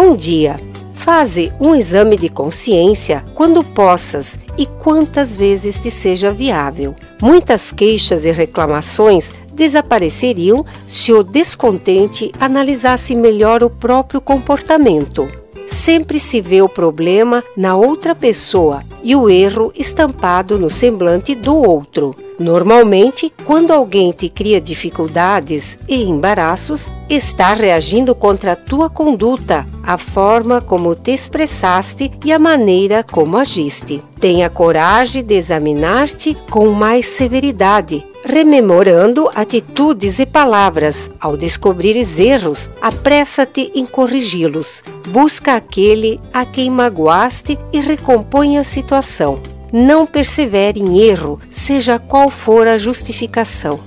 Bom dia! Faze um exame de consciência quando possas e quantas vezes te seja viável. Muitas queixas e reclamações desapareceriam se o descontente analisasse melhor o próprio comportamento. Sempre se vê o problema na outra pessoa e o erro estampado no semblante do outro. Normalmente, quando alguém te cria dificuldades e embaraços, está reagindo contra a tua conduta, a forma como te expressaste e a maneira como agiste. Tenha coragem de examinar-te com mais severidade, rememorando atitudes e palavras. Ao descobrires erros, apressa-te em corrigi-los. Busca aquele a quem magoaste e recompõe a situação. Não persevere em erro, seja qual for a justificação.